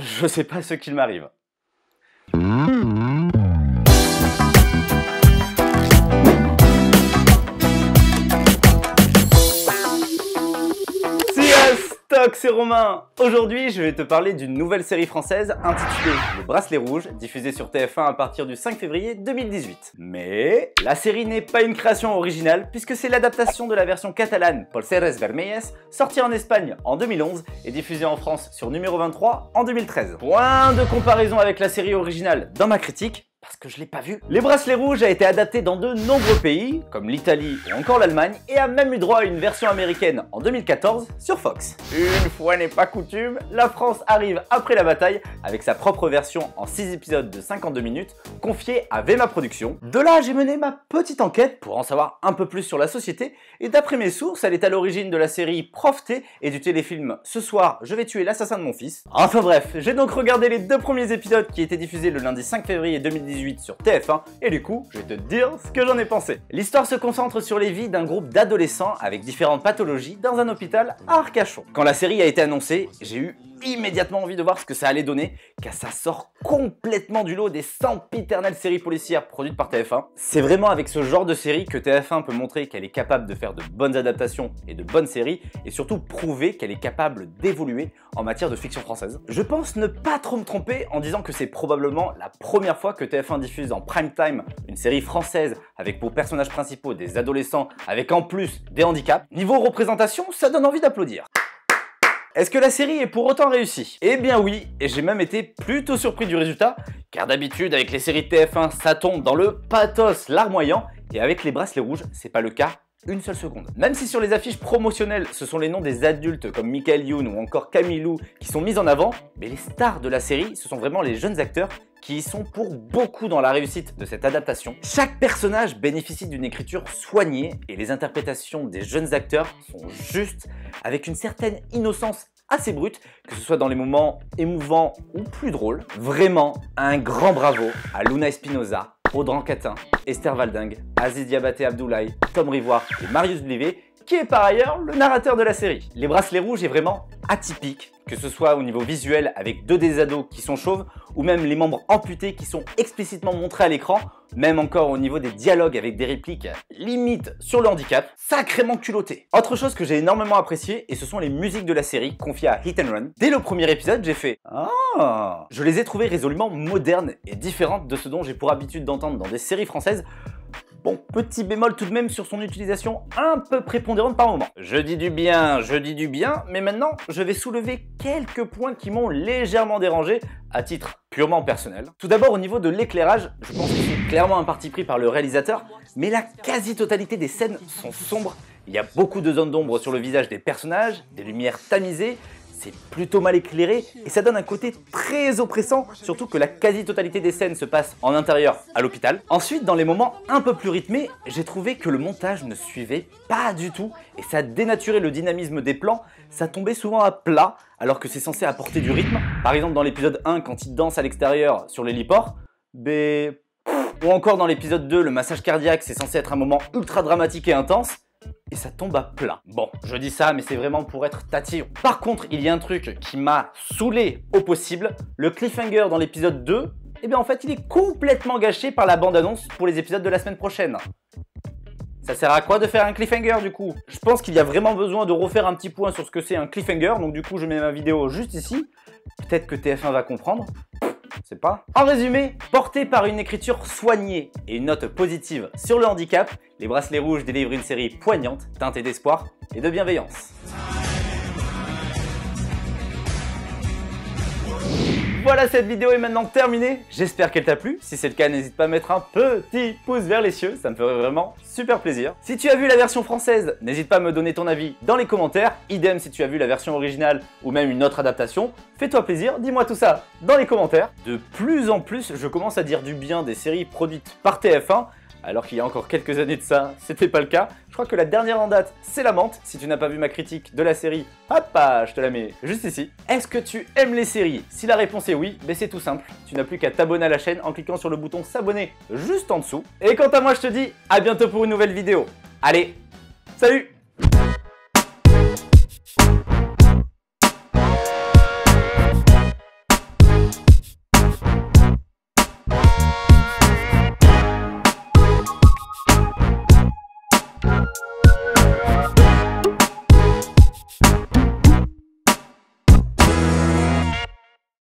je sais pas ce qu'il m'arrive. C'est Romain Aujourd'hui, je vais te parler d'une nouvelle série française intitulée Le Bracelet Rouge, diffusée sur TF1 à partir du 5 février 2018. Mais la série n'est pas une création originale, puisque c'est l'adaptation de la version catalane Polseres Vermelles, sortie en Espagne en 2011 et diffusée en France sur numéro 23 en 2013. Point de comparaison avec la série originale dans ma critique, parce que je l'ai pas vu. Les bracelets rouges a été adapté dans de nombreux pays, comme l'Italie ou encore l'Allemagne, et a même eu droit à une version américaine en 2014 sur Fox. Une fois n'est pas coutume, la France arrive après la bataille avec sa propre version en 6 épisodes de 52 minutes, confiée à Vema Productions. De là, j'ai mené ma petite enquête pour en savoir un peu plus sur la société, et d'après mes sources, elle est à l'origine de la série Profté et du téléfilm Ce soir, je vais tuer l'assassin de mon fils. Enfin bref, j'ai donc regardé les deux premiers épisodes qui étaient diffusés le lundi 5 février 2018 sur TF1 et du coup, je vais te dire ce que j'en ai pensé. L'histoire se concentre sur les vies d'un groupe d'adolescents avec différentes pathologies dans un hôpital à Arcachon. Quand la série a été annoncée, j'ai eu immédiatement envie de voir ce que ça allait donner, car ça sort complètement du lot des sempiternelles séries policières produites par TF1. C'est vraiment avec ce genre de série que TF1 peut montrer qu'elle est capable de faire de bonnes adaptations et de bonnes séries, et surtout prouver qu'elle est capable d'évoluer en matière de fiction française. Je pense ne pas trop me tromper en disant que c'est probablement la première fois que TF1 diffuse en prime time une série française avec pour personnages principaux des adolescents avec en plus des handicaps. Niveau représentation, ça donne envie d'applaudir. Est-ce que la série est pour autant réussie? Eh bien oui, et j'ai même été plutôt surpris du résultat, car d'habitude avec les séries TF1 ça tombe dans le pathos larmoyant, et avec les bracelets rouges c'est pas le cas une seule seconde. Même si sur les affiches promotionnelles, ce sont les noms des adultes comme Michael Youn ou encore Camilou qui sont mis en avant, mais les stars de la série, ce sont vraiment les jeunes acteurs qui sont pour beaucoup dans la réussite de cette adaptation. Chaque personnage bénéficie d'une écriture soignée et les interprétations des jeunes acteurs sont justes, avec une certaine innocence assez brute, que ce soit dans les moments émouvants ou plus drôles. Vraiment, un grand bravo à Luna Espinosa, Audran Catin, Esther Valding, Aziz Diabaté Abdoulaye, Tom Rivoire et Marius Blivet, qui est par ailleurs le narrateur de la série. Les bracelets rouges est vraiment atypique, que ce soit au niveau visuel avec deux des ados qui sont chauves, ou même les membres amputés qui sont explicitement montrés à l'écran, même encore au niveau des dialogues avec des répliques limite sur le handicap, sacrément culotté. Autre chose que j'ai énormément apprécié, et ce sont les musiques de la série confiées à Hit and Run. Dès le premier épisode, j'ai fait Ah Je les ai trouvées résolument modernes et différentes de ce dont j'ai pour habitude d'entendre dans des séries françaises Bon, petit bémol tout de même sur son utilisation un peu prépondérante par moment. Je dis du bien, je dis du bien, mais maintenant je vais soulever quelques points qui m'ont légèrement dérangé à titre purement personnel. Tout d'abord au niveau de l'éclairage, je pense que c'est clairement un parti pris par le réalisateur, mais la quasi-totalité des scènes sont sombres. Il y a beaucoup de zones d'ombre sur le visage des personnages, des lumières tamisées, c'est plutôt mal éclairé et ça donne un côté très oppressant, surtout que la quasi-totalité des scènes se passe en intérieur à l'hôpital. Ensuite, dans les moments un peu plus rythmés, j'ai trouvé que le montage ne suivait pas du tout et ça dénaturait le dynamisme des plans, ça tombait souvent à plat alors que c'est censé apporter du rythme. Par exemple dans l'épisode 1 quand il danse à l'extérieur sur l'héliport, ben... Ou encore dans l'épisode 2, le massage cardiaque, c'est censé être un moment ultra dramatique et intense et ça tombe à plat. Bon, je dis ça, mais c'est vraiment pour être tatillon. Par contre, il y a un truc qui m'a saoulé au possible. Le cliffhanger dans l'épisode 2, eh bien en fait, il est complètement gâché par la bande-annonce pour les épisodes de la semaine prochaine. Ça sert à quoi de faire un cliffhanger du coup? Je pense qu'il y a vraiment besoin de refaire un petit point sur ce que c'est un cliffhanger, donc du coup je mets ma vidéo juste ici. Peut-être que TF1 va comprendre En résumé, porté par une écriture soignée et une note positive sur le handicap, les bracelets rouges délivrent une série poignante, teintée d'espoir et de bienveillance. Voilà, cette vidéo est maintenant terminée. J'espère qu'elle t'a plu. Si c'est le cas, n'hésite pas à mettre un petit pouce vers les cieux. Ça me ferait vraiment super plaisir. Si tu as vu la version française, n'hésite pas à me donner ton avis dans les commentaires. Idem si tu as vu la version originale ou même une autre adaptation. Fais-toi plaisir, dis-moi tout ça dans les commentaires. De plus en plus, je commence à dire du bien des séries produites par TF1 alors qu'il y a encore quelques années de ça, c'était pas le cas. Je crois que la dernière en date, c'est la menthe. Si tu n'as pas vu ma critique de la série, hop, ah, je te la mets juste ici. Est-ce que tu aimes les séries? Si la réponse est oui, ben c'est tout simple. Tu n'as plus qu'à t'abonner à la chaîne en cliquant sur le bouton s'abonner juste en dessous. Et quant à moi, je te dis à bientôt pour une nouvelle vidéo. Allez, salut